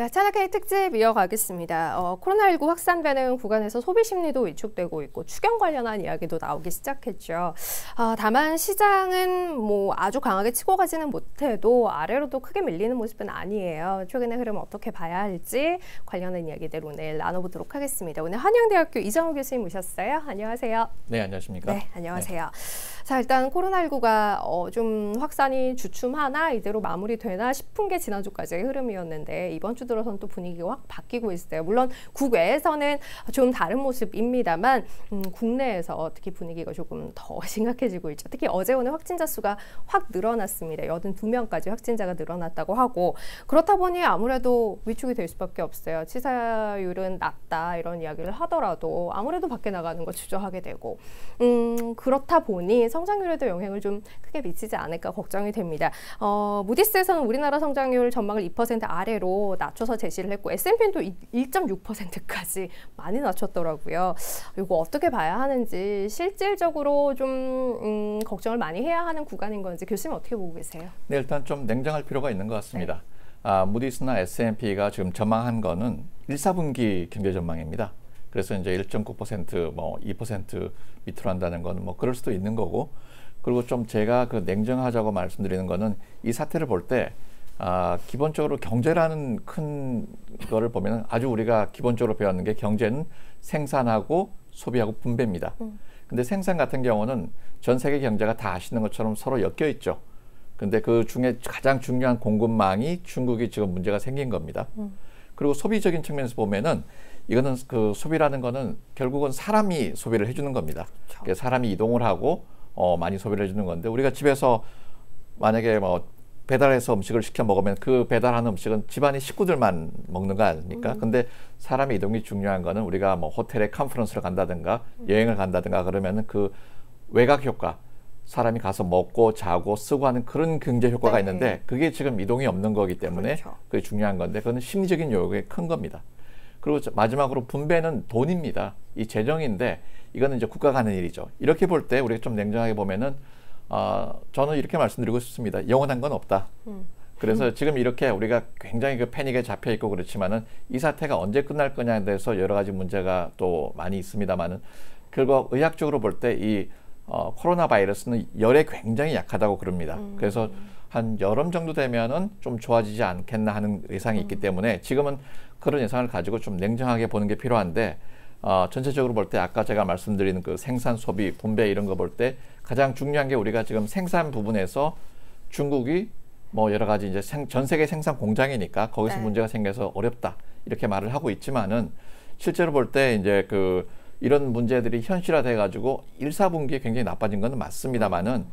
네, 차나케이 특집 이어가겠습니다. 어, 코로나19 확산되는 구간에서 소비 심리도 위축되고 있고 추경 관련한 이야기도 나오기 시작했죠. 아, 다만 시장은 뭐 아주 강하게 치고 가지는 못해도 아래로도 크게 밀리는 모습은 아니에요. 최근의 흐름 어떻게 봐야 할지 관련한 이야기들 오늘 나눠보도록 하겠습니다. 오늘 한양대학교 이정우 교수님 모셨어요. 안녕하세요. 네, 안녕하십니까? 네, 안녕하세요. 네. 자, 일단 코로나19가 어, 좀 확산이 주춤하나 이대로 마무리되나 싶은 게 지난주까지의 흐름이었는데 이번 주 들어서는 또 분위기가 확 바뀌고 있어요. 물론 국외에서는 좀 다른 모습입니다만 음, 국내에서 특히 분위기가 조금 더 심각해지고 있죠. 특히 어제 오늘 확진자 수가 확 늘어났습니다. 82명까지 확진자가 늘어났다고 하고 그렇다 보니 아무래도 위축이 될 수밖에 없어요. 치사율은 낮다 이런 이야기를 하더라도 아무래도 밖에 나가는 거 주저하게 되고 음, 그렇다 보니 성장률에도 영향을 좀 크게 미치지 않을까 걱정이 됩니다. 어, 무디스에서는 우리나라 성장률 전망을 2% 아래로 낮춰서 제시를 했고 S&P도 1.6%까지 많이 낮췄더라고요. 이거 어떻게 봐야 하는지 실질적으로 좀 음, 걱정을 많이 해야 하는 구간인 건지 교수님 어떻게 보고 계세요? 네, 일단 좀 냉정할 필요가 있는 것 같습니다. 네. 아, 무디스나 S&P가 지금 전망한 거는 1, 4분기 경제 전망입니다. 그래서 이제 1.9%, 뭐 2% 밑으로 한다는 건 뭐 그럴 수도 있는 거고 그리고 좀 제가 그 냉정하자고 말씀드리는 거는 이 사태를 볼때 아, 기본적으로 경제라는 큰 거를 보면 아주 우리가 기본적으로 배웠는 게 경제는 생산하고 소비하고 분배입니다. 음. 근데 생산 같은 경우는 전 세계 경제가 다 아시는 것처럼 서로 엮여 있죠. 근데 그 중에 가장 중요한 공급망이 중국이 지금 문제가 생긴 겁니다. 음. 그리고 소비적인 측면에서 보면은 이거는 그 소비라는 거는 결국은 사람이 소비를 해주는 겁니다. 그렇죠. 사람이 이동을 하고 어, 많이 소비를 해주는 건데 우리가 집에서 만약에 뭐 배달해서 음식을 시켜 먹으면 그 배달하는 음식은 집안의 식구들만 먹는 거 아닙니까? 음. 근데 사람의 이동이 중요한 거는 우리가 뭐 호텔에 컨퍼런스를 간다든가 음. 여행을 간다든가 그러면은 그 외곽 효과 사람이 가서 먹고 자고 쓰고 하는 그런 경제 효과가 네. 있는데 그게 지금 이동이 없는 거기 때문에 그렇죠. 그게 중요한 건데 그거는 심리적인 요격이 큰 겁니다. 그리고 마지막으로 분배는 돈입니다. 이 재정인데 이거는 이제 국가가 하는 일이죠. 이렇게 볼 때 우리가 좀 냉정하게 보면은 어, 저는 이렇게 말씀드리고 싶습니다. 영원한 건 없다. 음. 그래서 음. 지금 이렇게 우리가 굉장히 그 패닉에 잡혀 있고 그렇지만은 이 사태가 언제 끝날 거냐에 대해서 여러 가지 문제가 또 많이 있습니다만은 결국 의학적으로 볼 때이 어, 코로나 바이러스는 열에 굉장히 약하다고 그럽니다. 음. 그래서 한 여름 정도 되면은 좀 좋아지지 않겠나 하는 예상이 있기 음. 때문에 지금은 그런 예상을 가지고 좀 냉정하게 보는 게 필요한데 어, 전체적으로 볼 때 아까 제가 말씀드리는 그 생산 소비 분배 이런 거 볼 때 가장 중요한 게 우리가 지금 생산 부분에서 중국이 뭐 여러 가지 이제 생, 전 세계 생산 공장이니까 거기서 네. 문제가 생겨서 어렵다 이렇게 말을 하고 있지만은 실제로 볼 때 이제 그 이런 문제들이 현실화돼 가지고 1, 4분기에 굉장히 나빠진 건 맞습니다만은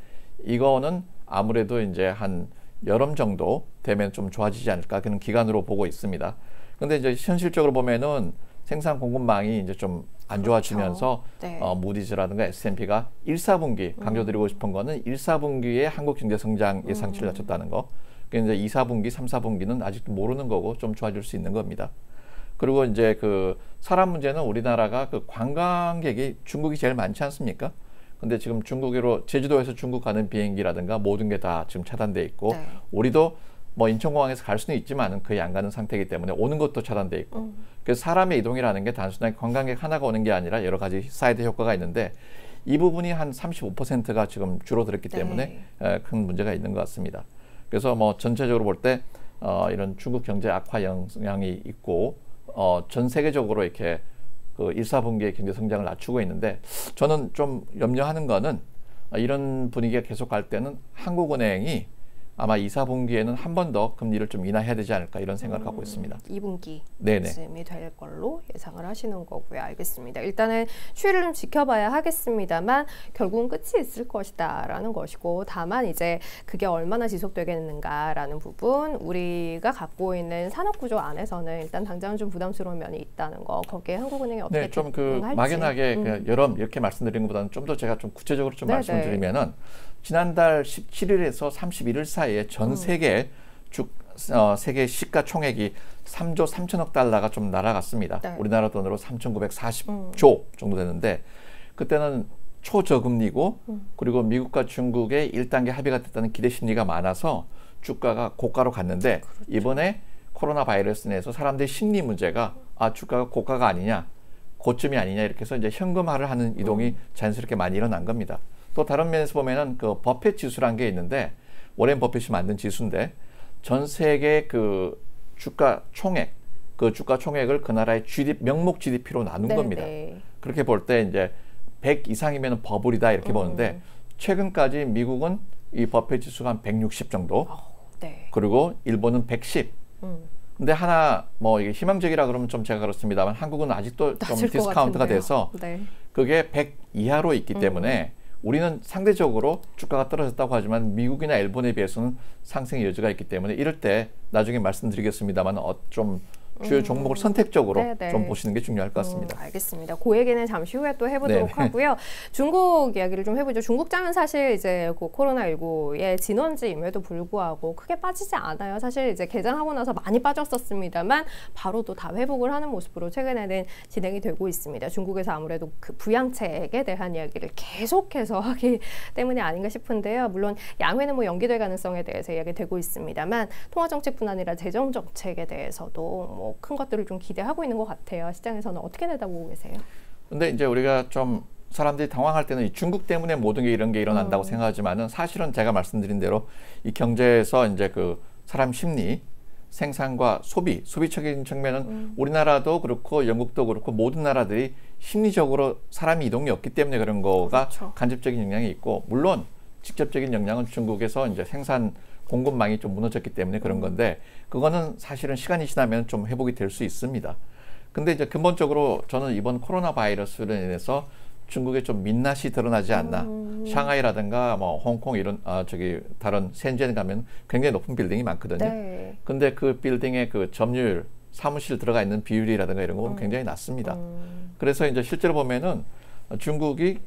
이거는 아무래도 이제 한 여름 정도 되면 좀 좋아지지 않을까 그런 기간으로 보고 있습니다. 근데 이제 현실적으로 보면은 생산 공급망이 이제 좀 안 좋아지면서 그렇죠. 네. 어, 무디즈라든가 S&P가 1, 4분기 음. 강조드리고 싶은 거는 1, 4분기에 한국 경제 성장 예상치를 음. 낮췄다는 거. 그러니까 이제 2, 4분기, 3, 4분기는 아직도 모르는 거고 좀 좋아질 수 있는 겁니다. 그리고 이제 그 사람 문제는 우리나라가 그 관광객이 중국이 제일 많지 않습니까? 근데 지금 중국으로 제주도에서 중국 가는 비행기라든가 모든 게 다 지금 차단돼 있고 네. 우리도 뭐 인천공항에서 갈 수는 있지만 거의 안 가는 상태이기 때문에 오는 것도 차단돼 있고 음. 그래서 사람의 이동이라는 게 단순하게 관광객 하나가 오는 게 아니라 여러 가지 사이드 효과가 있는데 이 부분이 한 35%가 지금 줄어들었기 네. 때문에 에, 큰 문제가 있는 것 같습니다. 그래서 뭐 전체적으로 볼 때 어, 이런 중국 경제 악화 영향이 있고 어, 전 세계적으로 이렇게 그 1, 4분기의 경제 성장을 낮추고 있는데 저는 좀 염려하는 거는 이런 분위기가 계속 갈 때는 한국은행이 아마 2, 4분기에는 한 번 더 금리를 좀 인하해야 되지 않을까 이런 생각을 음, 갖고 있습니다. 2분기쯤이 될 걸로 예상을 하시는 거고요. 알겠습니다. 일단은 추이를 좀 지켜봐야 하겠습니다만 결국은 끝이 있을 것이다 라는 것이고 다만 이제 그게 얼마나 지속되겠는가라는 부분 우리가 갖고 있는 산업 구조 안에서는 일단 당장은 좀 부담스러운 면이 있다는 거 거기에 한국은행이 어떻게 네, 좀그 막연하게 음. 그 여러 이렇게 말씀드리는 것보다는 좀 더 제가 좀 구체적으로 좀 네네. 말씀을 드리면은 지난달 17일에서 31일 사이에 전 음. 세계 주, 어, 세계 시가총액이 3조 3천억 달러가 좀 날아갔습니다. 네. 우리나라 돈으로 3,940조 음. 정도 되는데 그때는 초저금리고 음. 그리고 미국과 중국의 1단계 합의가 됐다는 기대 심리가 많아서 주가가 고가로 갔는데 그렇죠. 이번에 코로나 바이러스 내에서 사람들의 심리 문제가 아 주가가 고가가 아니냐 고점이 아니냐 이렇게 해서 이제 현금화를 하는 이동이 음. 자연스럽게 많이 일어난 겁니다. 또 다른 면에서 보면은 그 버핏 지수란 게 있는데 워렌 버핏이 만든 지수인데 전 세계 그 주가 총액 그 주가 총액을 그 나라의 GDP 명목 GDP로 나눈 네, 겁니다. 네. 그렇게 볼 때 이제 100 이상이면 버블이다 이렇게 음. 보는데 최근까지 미국은 이 버핏 지수가 한 160 정도 네. 그리고 일본은 110. 음. 근데 하나 뭐 이게 희망적이라 그러면 좀 제가 그렇습니다만 한국은 아직도 좀 디스카운트가 같은데요. 돼서 네. 그게 100 이하로 있기 음. 때문에 우리는 상대적으로 주가가 떨어졌다고 하지만 미국이나 일본에 비해서는 상승의 여지가 있기 때문에 이럴 때 나중에 말씀드리겠습니다만 어, 좀 주요 종목을 선택적으로 네, 네. 좀 보시는 게 중요할 것 같습니다. 음, 알겠습니다. 그 얘기는 잠시 후에 또 해보도록 네. 하고요. 중국 이야기를 좀 해보죠. 중국장은 사실 이제 그 코로나19의 진원지임에도 불구하고 크게 빠지지 않아요. 사실 이제 개장하고 나서 많이 빠졌었습니다만 바로 또 다 회복을 하는 모습으로 최근에는 진행이 되고 있습니다. 중국에서 아무래도 그 부양책에 대한 이야기를 계속해서 하기 때문이 아닌가 싶은데요. 물론 양회는 뭐 연기될 가능성에 대해서 이야기되고 있습니다만 통화정책뿐 아니라 재정정책에 대해서,도 뭐큰 것들을 좀 기대하고 있는 것 같아요. 시장에서는 어떻게 내다보고 계세요? 근데 이제 우리가 좀 사람들이 당황할 때는 이 중국 때문에 모든 게 이런 게 일어난다고 음. 생각하지만은 사실은 제가 말씀드린 대로 이 경제에서 이제 그 사람 심리 생산과 소비, 소비적인 측면은 음. 우리나라도 그렇고 영국도 그렇고 모든 나라들이 심리적으로 사람이 이동이 없기 때문에 그런 거가 그렇죠. 간접적인 영향이 있고 물론 직접적인 영향은 중국에서 이제 생산 공급망이 좀 무너졌기 때문에 음. 그런 건데 그거는 사실은 시간이 지나면 좀 회복이 될 수 있습니다. 근데 이제 근본적으로 저는 이번 코로나 바이러스로 인해서 중국에 좀 민낯이 드러나지 않나. 음. 샹하이라든가 뭐 홍콩 이런 아 저기 다른 센젠 가면 굉장히 높은 빌딩이 많거든요. 네. 근데 그 빌딩의 그 점유율, 사무실 들어가 있는 비율이라든가 이런 거 보면 굉장히 낮습니다. 음. 그래서 이제 실제로 보면은 중국이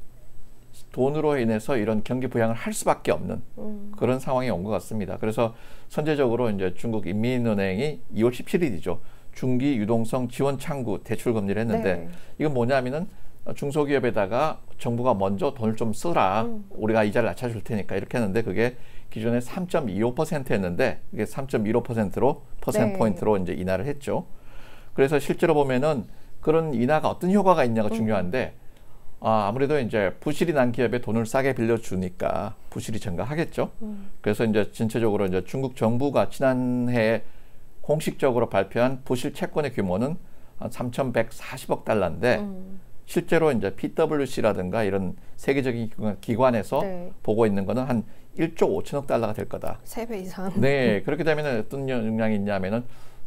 돈으로 인해서 이런 경기 부양을 할 수밖에 없는 음. 그런 상황이 온 것 같습니다. 그래서 선제적으로 이제 중국 인민은행이 2월 17일이죠. 중기 유동성 지원 창구 대출 금리를 했는데 네. 이건 뭐냐면은 중소기업에다가 정부가 먼저 돈을 좀 쓰라. 음. 우리가 이자를 낮춰줄 테니까 이렇게 했는데 그게 기존에 3.25%였는데 이게 3.15%로 퍼센트 네. 포인트로 이제 인하를 했죠. 그래서 실제로 보면은 그런 인하가 어떤 효과가 있냐가 음. 중요한데 아, 아무래도 이제 부실이 난 기업에 돈을 싸게 빌려주니까 부실이 증가하겠죠. 음. 그래서 이제 전체적으로 이제 중국 정부가 지난해 공식적으로 발표한 부실 채권의 규모는 한 3,140억 달러인데 음. 실제로 이제 PwC라든가 이런 세계적인 기관- 기관에서 네. 보고 있는 거는 한 1조 5천억 달러가 될 거다. 세배 이상. 네, 그렇게 되면 어떤 영향이 있냐면은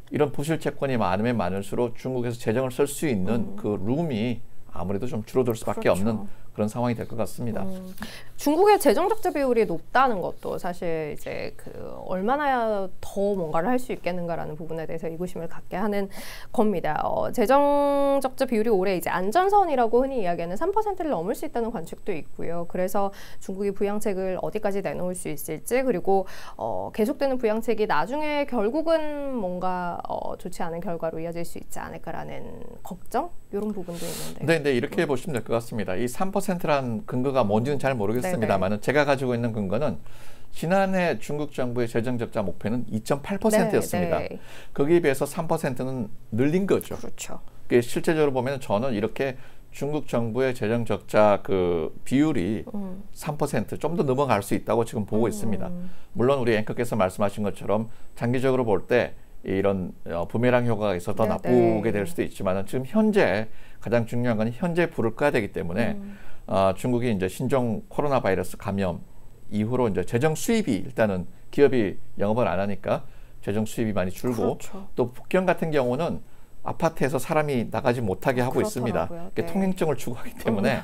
이런 부실 채권이 많으면 많을수록 중국에서 재정을 쓸 수 있는 그 룸이 아무래도 좀 줄어들 수밖에 음. 그렇죠. 없는 그런 상황이 될 것 같습니다. 음. 중국의 재정 적자 비율이 높다는 것도 사실 이제 그 얼마나 더 뭔가를 할 수 있겠는가라는 부분에 대해서 의구심을 갖게 하는 겁니다. 어, 재정 적자 비율이 올해 이제 안전선이라고 흔히 이야기하는 3%를 넘을 수 있다는 관측도 있고요. 그래서 중국이 부양책을 어디까지 내놓을 수 있을지 그리고 어, 계속되는 부양책이 나중에 결국은 뭔가 어, 좋지 않은 결과로 이어질 수 있지 않을까라는 걱정 이런 부분도 있는데. 근데, 근데 이렇게 보시면 될 것 같습니다. 이3% 란 근거가 뭔지는 잘 모르겠습니다만 제가 가지고 있는 근거는 지난해 중국 정부의 재정 적자 목표는 2.8%였습니다. 네, 네. 거기에 비해서 3%는 늘린 거죠. 그렇죠. 실제적으로 보면 저는 이렇게 중국 정부의 재정 적자 그 비율이 음. 3%좀 더 넘어갈 수 있다고 지금 보고 있습니다. 물론 우리 앵커께서 말씀하신 것처럼 장기적으로 볼 때 이런 어, 부메랑 효과가 있어 더 네, 나쁘게 네. 될 수도 있지만 지금 현재 가장 중요한 건 현재 불을 꺼야 되기 때문에 음. 어, 중국이 이제 신종 코로나 바이러스 감염 이후로 이제 재정 수입이 일단은 기업이 영업을 안 하니까 재정 수입이 많이 줄고 그렇죠. 또 북경 같은 경우는 아파트에서 사람이 나가지 못하게 하고 있습니다. 그렇더라고요. 이게 네. 통행증을 주고 하기 때문에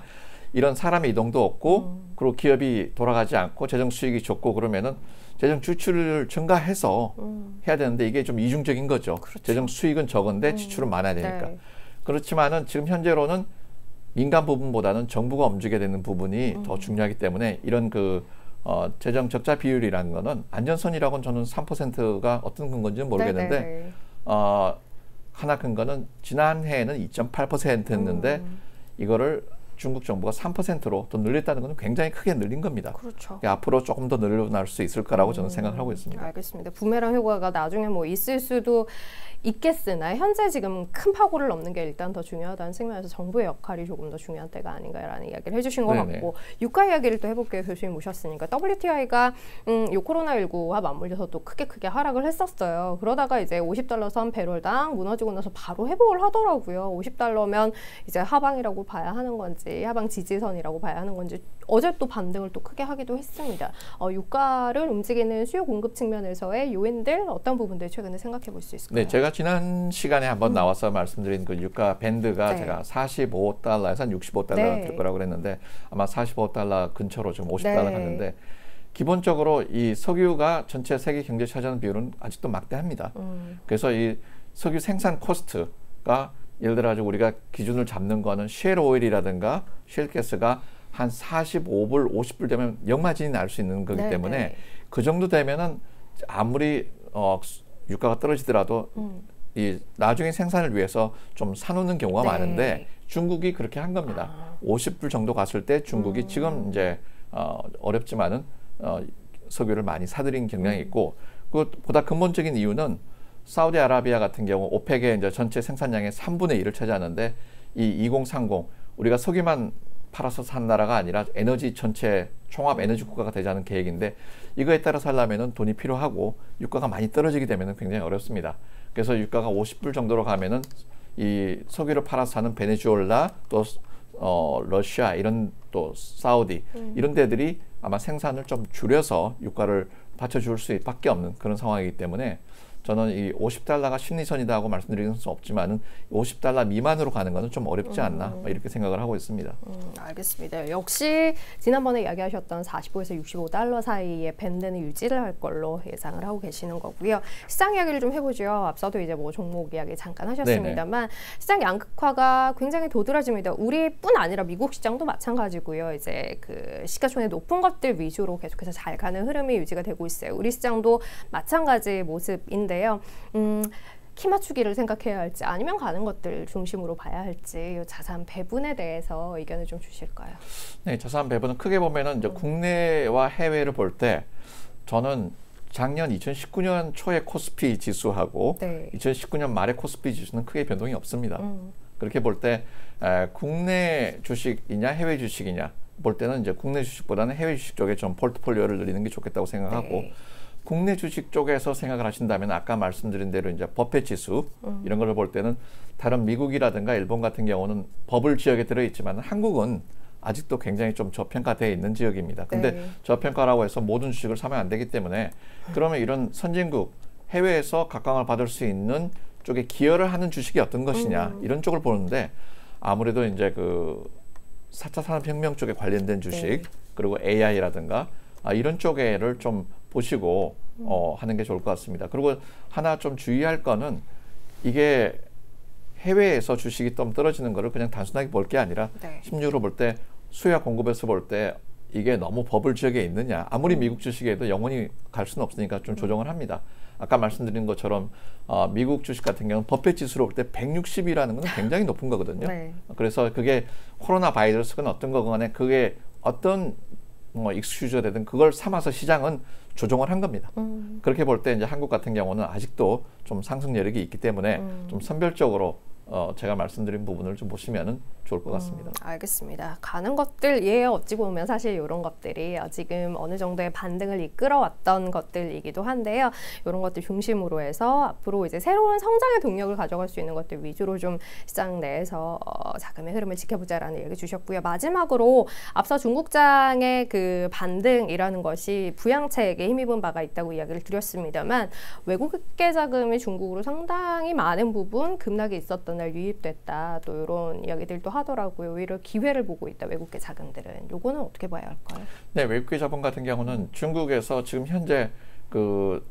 이런 사람의 이동도 없고 음. 그리고 기업이 돌아가지 않고 재정 수익이 좋고 그러면은 재정 지출을 증가해서 음. 해야 되는데 이게 좀 이중적인 거죠. 그렇죠. 재정 수익은 적은데 지출은 많아야 되니까. 네. 그렇지만은 지금 현재로는 민간 부분보다는 정부가 움직여야 되는 부분이 음. 더 중요하기 때문에 이런 그 어, 재정 적자 비율이라는 거는 안전선이라고는 저는 3%가 어떤 근거인지는 모르겠는데 네네. 어, 하나 근거는 지난해에는 2.8%였는데 음. 이거를 중국 정부가 3%로 또 늘렸다는 것은 굉장히 크게 늘린 겁니다. 그렇죠. 앞으로 조금 더 늘어날 수 있을 거라고 저는 생각을 하고 있습니다. 알겠습니다. 부메랑 효과가 나중에 뭐 있을 수도 있겠으나 현재 지금 큰 파고를 넘는 게 일단 더 중요하다는 측면에서 정부의 역할이 조금 더 중요한 때가 아닌가라는 이야기를 해주신 것 네네. 같고 유가 이야기를 또 해볼게요. 교수님 모셨으니까 WTI가 음, 요 코로나19와 맞물려서 또 크게 크게 하락을 했었어요. 그러다가 이제 50달러 선 배럴당 무너지고 나서 바로 회복을 하더라고요. 50달러면 이제 하방이라고 봐야 하는 건지 하방 지지선이라고 봐야 하는 건지 어제 또 반등을 또 크게 하기도 했습니다. 어, 유가를 움직이는 수요 공급 측면에서의 요인들 어떤 부분들 최근에 생각해 볼 수 있을까요? 네, 제가 지난 시간에 한번 나와서 말씀드린 그 유가 밴드가 네. 제가 45달러에서 한 65달러 네. 될 거라고 그랬는데 아마 45달러 근처로 지금 50달러 네. 갔는데 기본적으로 이 석유가 전체 세계 경제 차지하는 비율은 아직도 막대합니다. 음, 그래서 이 석유 생산 코스트가 예를 들어 가지고 우리가 기준을 잡는 거는 셰일 오일이라든가 셰일 가스가 한 45불, 50불 되면 역마진이 날 수 있는 거기 네, 때문에 네. 그 정도 되면은 아무리 어 유가가 떨어지더라도 음. 이 나중에 생산을 위해서 좀 사놓는 경우가 네. 많은데 중국이 그렇게 한 겁니다. 아. 50불 정도 갔을 때 중국이 음. 지금 이제 어, 어렵지만은 어, 석유를 많이 사들인 경향이 음. 있고 그보다 근본적인 이유는 사우디아라비아 같은 경우 오펙의 이제 전체 생산량의 3분의 1을 차지하는데 이 2030 우리가 석유만 팔아서 산 나라가 아니라 에너지 전체 총합 에너지 국가가 되자는 계획인데 이거에 따라서 하려면은 돈이 필요하고 유가가 많이 떨어지게 되면은 굉장히 어렵습니다. 그래서 유가가 50불 정도로 가면은 이 석유를 팔아서 사는 베네수엘라 또 어, 러시아 이런 또 사우디 이런 데들이 아마 생산을 좀 줄여서 유가를 받쳐줄 수밖에 없는 그런 상황이기 때문에 저는 이 50달러가 심리선이다 하고 말씀드리는 수 없지만은 50달러 미만으로 가는 거는 좀 어렵지 않나 뭐 이렇게 생각을 하고 있습니다. 음, 알겠습니다. 역시 지난번에 이야기하셨던 45에서 65달러 사이의 밴드는 유지를 할 걸로 예상을 하고 계시는 거고요. 시장 이야기를 좀 해보죠. 앞서도 이제 뭐 종목 이야기 잠깐 하셨습니다만 시장 양극화가 굉장히 도드라집니다. 우리뿐 아니라 미국 시장도 마찬가지고요. 이제 그 시가총액 높은 것들 위주로 계속해서 잘 가는 흐름이 유지가 되고 있어요. 우리 시장도 마찬가지 모습인 데요. 음, 키 맞추기를 생각해야 할지 아니면 가는 것들 중심으로 봐야 할지 이 자산 배분에 대해서 의견을 좀 주실까요? 네, 자산 배분은 크게 보면은 이제 국내와 해외를 볼 때 저는 작년 2019년 초에 코스피 지수하고 네. 2019년 말의 코스피 지수는 크게 변동이 없습니다. 음, 그렇게 볼 때 국내 주식이냐 해외 주식이냐 볼 때는 이제 국내 주식보다는 해외 주식 쪽에 좀 포트폴리오를 늘리는 게 좋겠다고 생각하고 네. 국내 주식 쪽에서 생각을 하신다면 아까 말씀드린 대로 이제 버페 지수 이런 걸 볼 때는 다른 미국이라든가 일본 같은 경우는 버블 지역에 들어 있지만 한국은 아직도 굉장히 좀 저평가되어 있는 지역입니다. 근데 네. 저평가라고 해서 모든 주식을 사면 안 되기 때문에 그러면 이런 선진국 해외에서 각광을 받을 수 있는 쪽에 기여를 하는 주식이 어떤 것이냐 음. 이런 쪽을 보는데 아무래도 이제 그 4차 산업혁명 쪽에 관련된 주식 네. 그리고 AI라든가 아, 이런 쪽에를 좀 보시고 어, 하는 게 좋을 것 같습니다. 그리고 하나 좀 주의할 거는 이게 해외에서 주식이 좀 떨어지는 거를 그냥 단순하게 볼 게 아니라 네. 심리로 볼 때 수요와 공급에서 볼 때 이게 너무 버블 지역에 있느냐 아무리 미국 주식에도 영원히 갈 수는 없으니까 좀 조정을 합니다. 아까 말씀드린 것처럼 어, 미국 주식 같은 경우는 버핏 지수로 볼 때 160이라는 건 굉장히 높은 거거든요. 네. 그래서 그게 코로나 바이러스건 어떤 거간에 그게 어떤 뭐 익스큐즈가 되든 그걸 삼아서 시장은 조정을 한 겁니다. 음, 그렇게 볼 때 이제 한국 같은 경우는 아직도 좀 상승 여력이 있기 때문에 음. 좀 선별적으로 어, 제가 말씀드린 부분을 좀 보시면은 좋을 것 같습니다. 음, 알겠습니다. 가는 것들 예 어찌 보면 사실 이런 것들이 어, 지금 어느 정도의 반등을 이끌어왔던 것들이기도 한데요. 이런 것들 중심으로 해서 앞으로 이제 새로운 성장의 동력을 가져갈 수 있는 것들 위주로 좀 시장 내에서 어, 자금의 흐름을 지켜보자라는 얘기 주셨고요. 마지막으로 앞서 중국장의 그 반등이라는 것이 부양책에 힘입은 바가 있다고 이야기를 드렸습니다만 외국계 자금이 중국으로 상당히 많은 부분 급락이 있었던 날 유입됐다. 또 이런 이야기들도 하더라고요. 오히려 기회를 보고 있다. 외국계 자금들은. 요거는 어떻게 봐야 할까요? 네, 외국계 자본 같은 경우는 중국에서 지금 현재 그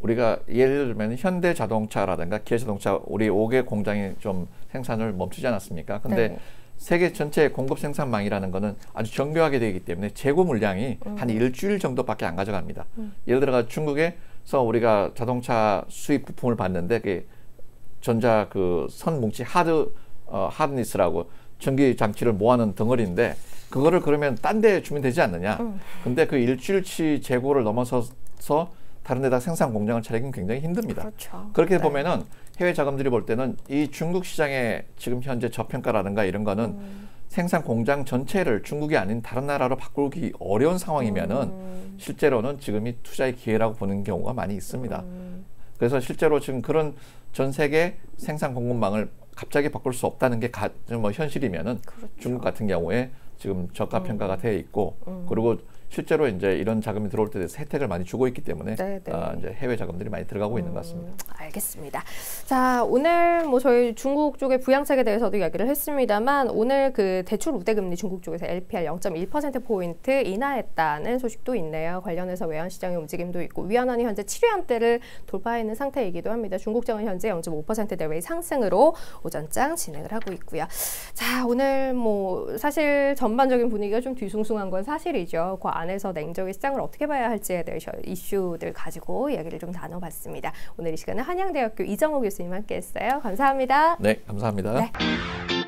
우리가 예를 들면 현대 자동차라든가 기아 자동차 우리 5개 공장이 좀 생산을 멈추지 않았습니까? 근데 네. 세계 전체 공급 생산망이라는 거는 아주 정교하게 되기 때문에 재고 물량이 한 일주일 정도밖에 안 가져갑니다. 예를 들어 중국에서 우리가 자동차 수입 부품을 봤는데 그 전자 그 선 뭉치 하드 어, 하드니스라고 전기 장치를 모아놓은 덩어리인데 그거를 그러면 딴 데 주면 되지 않느냐. 음. 근데 그 일주일치 재고를 넘어서서 다른 데다 생산 공장을 차리기는 굉장히 힘듭니다. 그렇죠. 그렇게 네. 보면은 해외 자금들이 볼 때는 이 중국 시장의 지금 현재 저평가라든가 이런 거는 음. 생산 공장 전체를 중국이 아닌 다른 나라로 바꾸기 어려운 상황이면은 음. 실제로는 지금이 투자의 기회라고 보는 경우가 많이 있습니다. 음. 그래서 실제로 지금 그런 전 세계 생산 공급망을 갑자기 바꿀 수 없다는 게 가, 뭐 현실이면은 그렇죠. 중국 같은 경우에 지금 저가 평가가 돼 있고 음. 그리고 실제로 이제 이런 자금이 들어올 때 혜택을 많이 주고 있기 때문에 네, 네. 아, 이제 해외 자금들이 많이 들어가고 있는 것 같습니다. 음, 알겠습니다. 자, 오늘 뭐 저희 중국 쪽의 부양책에 대해서도 이야기를 했습니다만 오늘 그 대출 우대금리 중국 쪽에서 LPR 0.1% 포인트 인하했다는 소식도 있네요. 관련해서 외환 시장의 움직임도 있고 위안원이 현재 7위안대를 돌파해 있는 상태이기도 합니다. 중국장은 현재 0.5% 내외의 상승으로 오전장 진행을 하고 있고요. 자, 오늘 뭐 사실 전반적인 분위기가 좀 뒤숭숭한 건 사실이죠. 그 안에서 냉적인 시장을 어떻게 봐야 할지에 대해서 이슈들 가지고 이야기를 좀 나눠봤습니다. 오늘 이 시간에 한양대학교 이정호 교수님 함께했어요. 감사합니다. 네, 감사합니다. 네.